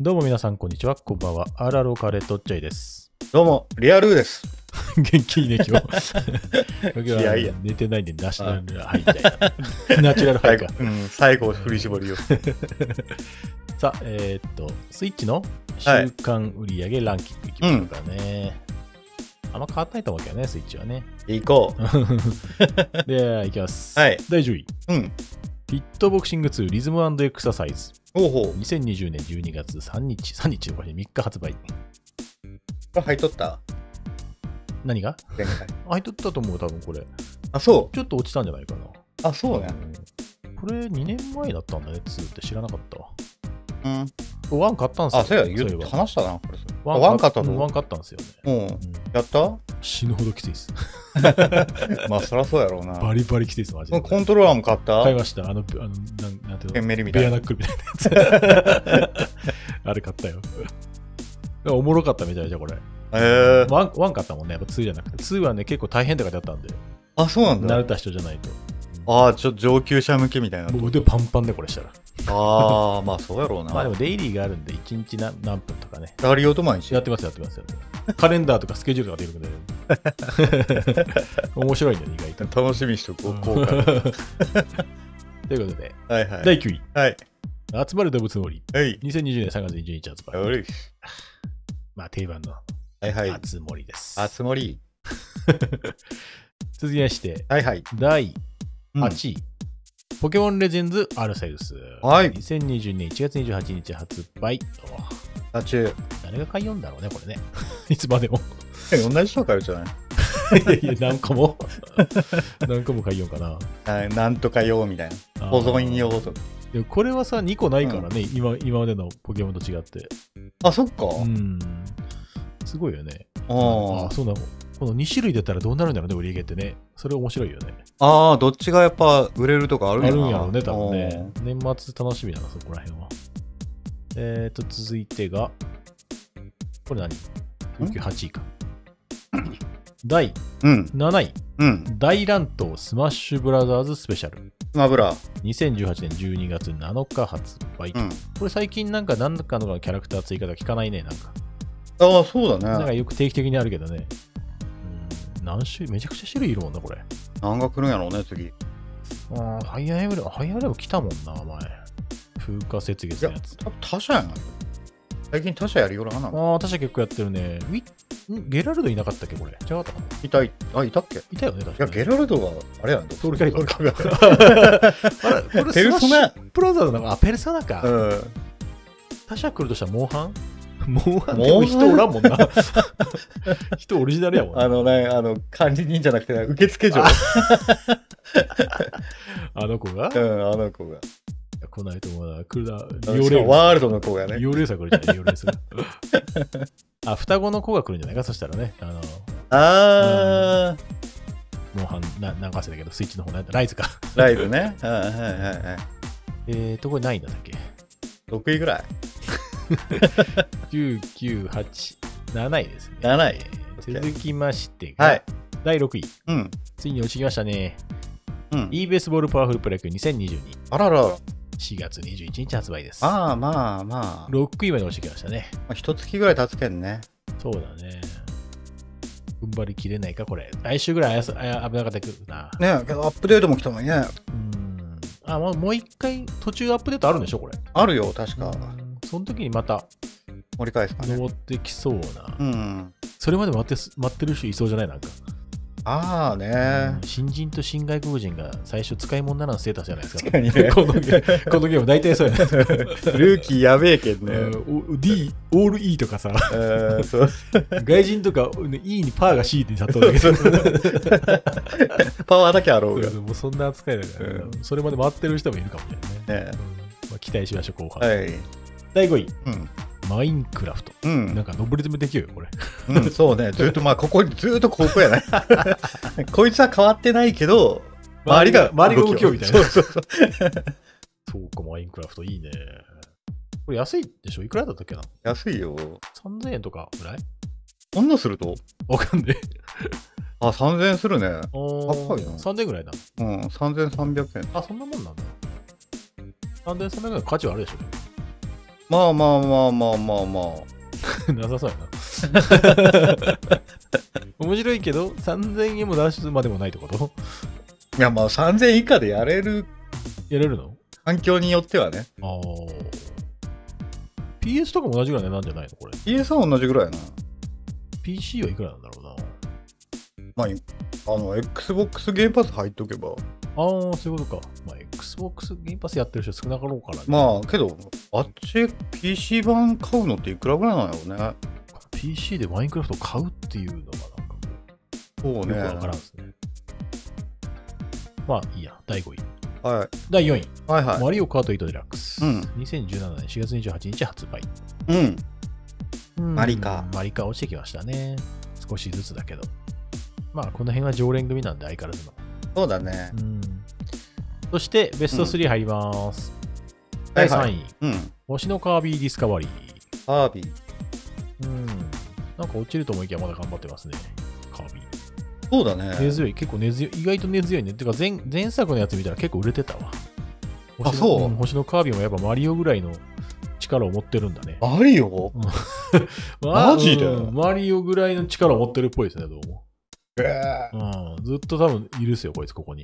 どうも皆さん、こんにちは。こんばんは。アラロカレットチャイです。どうも、リアルーです。元気いいね、今日。今日いやいや寝てないんで、ナショナルハイみたいな。ナチュラルハイか。うん、最後、振り絞りを。さあ、えーっと、スイッチの週間売上ランキングいきましょうかね。あんま変わってないと思うけどね、スイッチはね。行こでは、いきます。はい第10位。う。うん。フィットボクシング2リズムエクササイズ。ほうほう。2020年12月3日、3日のこれ3日発売。これ入っとった？何が？前回。入っとったと思う、多分これ。あ、そちょっと落ちたんじゃないかな。う。あ、そうね。うんこれ2年前だったんだね、2って知らなかったわ。うん。これ1買ったんですよ。あ、そうや、言う話したな、これ。ワンワン買ったうんワンの買ったんですよね。うん。うんやった？死ぬほどきついです。まあ、そりゃそうやろうな。バリバリきついです、マジで。コントローラーも買った？買いました。あの、あのなんなんてのメリみたいなベアナッ。クルみたいなやつ。あれ買ったよ。おもろかったみたいじゃん、これ。えー。ワンワン買ったもんね、やっぱ2じゃなくて。2はね、結構大変って書いてあったんで、あ、そうなんだ。慣れた人じゃないと。ああ、ちょっと上級者向けみたいな。腕パンパンでこれしたら。ああ、まあ、そうやろうな。まあでもデイリーがあるんで、1日何何分とかね。やりようと毎日や。ってます、やってます、やってます。カレンダーとかスケジュールとか出るんで。面白いんだよ、意外と。楽しみにしとこう、効果。ということで、はいはい。第9位、はい。集まる動物の森。はい。2020年3月22日発売。よりまあ定番のはいはい。集まりです。あつ森。続きまして、はいはい。第うん8位、ポケモンレジェンズアルセウス。はい2020年1月28日発売。おあちゅう。誰が買い読んだろうね、これね。いつまでも。同じ人が買うじゃない？いやいや、何個も。何個も買いようかな。はいなんとか用みたいな。保存用とか。でもこれはさ、2個ないからね、今今までのポケモンと違って。あ、そっか。うん。すごいよね。ああそうなの。この2種類出たらどうなるんだろうね、売り上げってね。それ面白いよね。あー、どっちがやっぱ売れるとかあるんあやなるんやろうね、多分ね。年末楽しみだな、そこら辺は。えーと、続いてが、これ何 ?8 位か。第うん。7位、うん。大乱闘スマッシュブラザーズスペシャル。スマブラ。2018年12月7日発売。うん。これ最近なんか何かのキャラクター追加とか聞かないね、なんか。ああ、そうだね。なんかよく定期的にあるけどね。うん、何種類、めちゃくちゃ種類いるもんな、これ。何が来るんやろうね、次。いあーハイアーエムレム、ハイアーエムレム来たもんな、前。風化雪月やのやつ。、多分他社やない最近他社やりよらんな。ああ、確か結構やってるね。ウィんゲラルドいなかったっけ、これ。違かったかな？いたい、あ、いたっけ？いいたよね、確かや、に。ゲラルドが、あれやん。ソウルキャリバーソウルキャリバーあれ、これペルソナスマッシュブラザーズなのあ、ペルソナか。うん。他社来るとしたらモンハン？モンハン？モンハン？でも人おらんもんな。人オリジナルやもんなあのね、あの、管理人じゃなくて、受付嬢。あの子が？うん、あの子が。来ないと思うな。来るな。しリオワールドの子がね。リオレーサー来るじゃない、リオレーサー。あ、双子の子が来るんじゃないか、そしたらね。あの、あモンハン、な、なんか忘れたけど、スイッチの方ね、ライズか。ー、ライブね。はいはいはいはい。えーと、これ何位なんだっけ？6位ぐらい。?9、9、8、7位ですね。7位えー続きましてが、はい。第6位。うん。ついに落ちてきましたね。うん。e ベースボールパワフルプロ野球2022。あらら。4月21日発売です。まあまあまあ。6位まで落ちてきましたね。まあ、一月ぐらい経つけんね。そうだね。踏ん張りきれないか、これ。来週ぐらいあや危なかったけどな。ねけどアップデートも来たのにね。うん。あ、もうもう一回途中アップデートあるんでしょ、これ。あるよ、確か。うんその時にまた盛り返すかね。登ってきそうな。うん。それまで待ってす待ってる人いそうじゃないなんか。ああうねん。新人と新外国人が最初使い物ならのステータスじゃないですか。確かにねこのゲームこのゲーム大体そうやね。ルーキーやべえけんね。うんお D、オール E とかさ、外人とか、ね E にパーが C って殺到だけど、パワーだけあろうが。もうそんな扱いだから、うんそれまで待ってる人もいるかもしれないね。ねうんまあ、期待しましょう、後半。はい。第5位、うん。マインクラフト。うなんん。か登り詰めできるよ、これ。うん、そうね。ずっと、まあ、ここ、ずっとここやない。こいつは変わってないけど、周りが、周りが動きようみたいな。そうそうそう。そうか、マインクラフトいいね。これ安いでしょ？いくらだったっけな？安いよ。?3000 円とかぐらい？こんなすると？わかんねあ、3000円するね。え。高いな3000円ぐらいだ。うん、3300円。あ、そんなもんなんだ。3300円価値はあるでしょまあまあまあまあまあまあ。なさそうやな。面白いけど、3000円も出すまでもないってこと？いやまあ3000以下でやれるやれるの？環境によってはね。ああ。PS とかも同じぐらいなんじゃないの？これ。PS は同じぐらいやな。PC はいくらなんだろうな。まあ、いあの、Xbox ゲームパス入っとけば。ああ、そういうことか。まあ、Xbox ゲームパスやってる人少なかろうからね。まあ、けど、あっち PC 版買うのっていくらぐらいなんやろうね。PC でマインクラフトを買うっていうのがなんかそうね。よくわからんですね。まあいいや、第5位。はい。第4位、はいはい。マリオカート8デラックス。うん2017年4月28日発売。うん。マリカマリカ落ちてきましたね。少しずつだけど。まあ、この辺は常連組なんで相変わらずの。そうだね。うんそして、ベスト3入ります。第3位、はいはいうん。星のカービィディスカバリー。アービー。うん。なんか落ちると思いきやまだ頑張ってますね。カービィ。そうだね。根強い、結構根強い、意外と根強いね。てか前、前作のやつ見たら結構売れてたわ。星のそう？ん星のカービィもやっぱマリオぐらいの力を持ってるんだね。マリオ？まあマジで？うんマリオぐらいの力を持ってるっぽいですね、どうも。えーうん、ずっと多分いるっすよ、こいつ、ここに。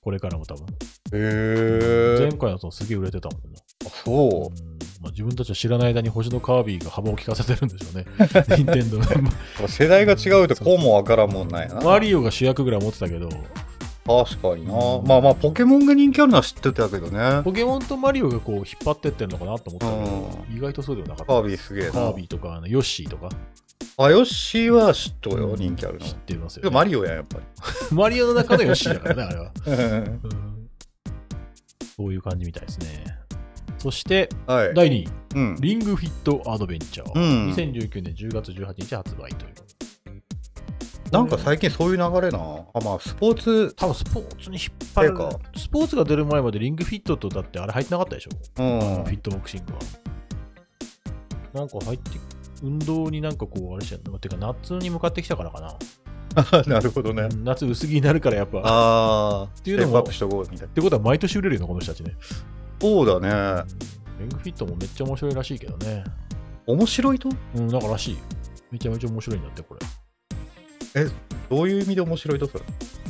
これからも多分。へ前ー回のとすげえ売れてたもんな。あそうんまあ、自分たちは知らない間に星のカービィが幅を利かせてるんでしょうね。任天堂う。世代が違うとこうもわからんもんなんやな。マリオが主役ぐらい持ってたけど、確かにな。うんまあまあ、ポケモンが人気あるのは知ってたけどね。ポケモンとマリオがこう引っ張ってってんのかなと思ったけど、意外とそうではなかった。カービィすげえな。カービィとか、あのヨッシーとかあ、ヨッシーは知っとうよ、人気あるの。知ってますよ、でもマリオやん、やっぱ マリオの中のヨッシーだからね、あれは。り。うんそういう感じみたいですね。そして、はい。第2位、うん。リングフィットアドベンチャー。うん2019年10月18日発売という。なんか最近そういう流れな。あ、まあ、スポーツ、多分スポーツに引っ張るてか。スポーツが出る前までリングフィットとだってあれ入ってなかったでしょ、うん。フィットボクシングは。なんか入って、運動になんかこう、あれしちゃう。てか夏に向かってきたからかな。なるほどね。うん夏薄着になるからやっぱ。っああ、ていうのもップアップしとこうみたいな。てことは毎年売れるよね、この人たちね。そうだね。リングフィットもめっちゃ面白いらしいけどね。面白いと？うん、だかららしい。めちゃめちゃ面白いんだって、これ。どういう意味で面白いとそれ？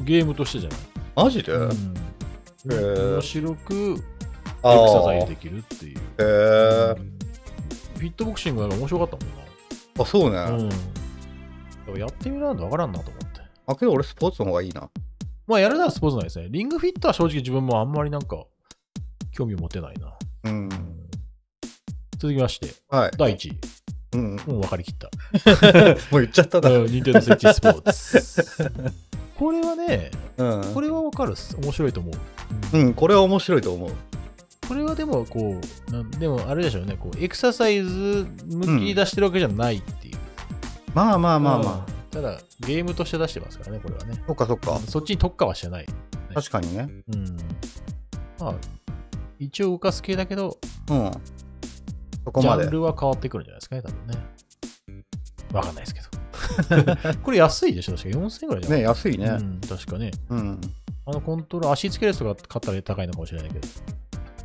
ゲームとしてじゃない。マジで、うんへー面白くエクササイズできるっていう。へえうんフィットボクシングは面白かったもんな。あ、そうね。うん。だからやってみらんとわからんなと思って。あ、けど俺スポーツの方がいいな。まあやるならスポーツなんですね。リングフィットは正直自分もあんまりなんか興味を持てないな。うんう。ん続きまして、はい。第1位。うん。もう分かりきった。もう言っちゃったな。ニンテンドースイッチスポーツ。これはね、うん。これは分かるっす。面白いと思う。うん、これは面白いと思う。これはでもこう、でもあれでしょうね、こうエクササイズ向きに出してるわけじゃないっていう。まあまあまあうんまあ。ただ、ゲームとして出してますからね、これはね。そっかそっか。そっちに特化はしてない。確かにね。うん。まあ、一応動かす系だけど、うん。そこまでジャン。ルは変わってくるんじゃないですかね、多分ね。わかんないですけど。これ安いでしょ確か4000円ぐらいじゃない？ね、安いね。うん、確かね。うん。あのコントローラー、足つけるやつとか買ったら高いのかもしれないけど。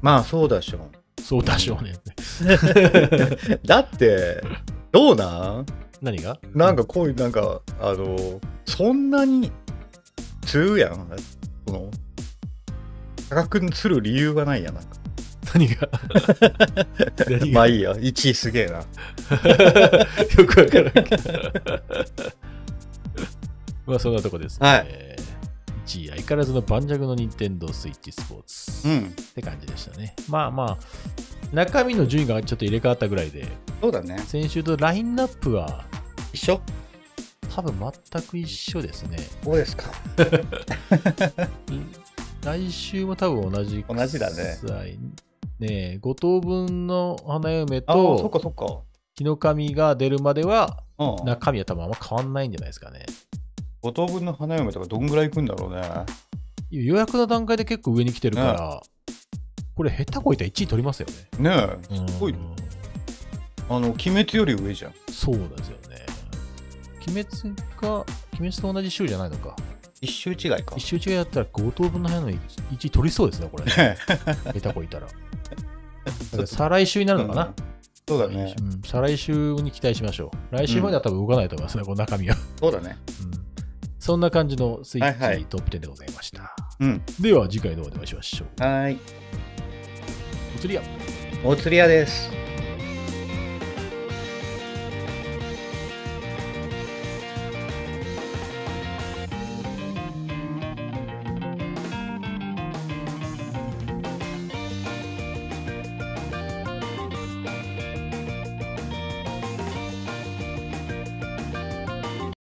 まあそうだしょ。そうだしょうね。だって、どうなん？何が？なんかこういう、なんか、あの、そんなに、強いやん。その、高くする理由がないやん。なんか何が？何が？まあいいや、1位すげえな。よくわからんけど。まあそんなとこですね。はい1位、相変わらずの盤石の任天堂スイッチスポーツ。っうん。て感じでしたね。まあまあ、中身の順位がちょっと入れ替わったぐらいで、そうだね。先週とラインナップは一緒？多分全く一緒ですね。そうですか。来週も多分同じく同じだね。ねえ、5等分の花嫁ああ、そっとかそっか。日の神が出るまではうん。中身は多分あんま変わんないんじゃないですかね。5等分の花嫁とかどんぐらいいくんだろうね。予約の段階で結構上に来てるから、これ下手こいたら1位取りますよね。ねえ、うんすごいね。あの、鬼滅より上じゃん。そうですよね。鬼滅が、鬼滅と同じ週じゃないのか。一周違いか一。周違いだったら5等分の花嫁1位取りそうですね、これ、ね。ね 下手こいたら。ら再来週になるのかな、うんそうだね。うん再来週に期待しましょう。来週までは多分動かないと思いますね、この中身は。そうだね。うんそんな感じのスイッチ、はいはいトップ10でございました。うん。では次回のお会いしましょう。はい。お釣りや。お釣り屋です。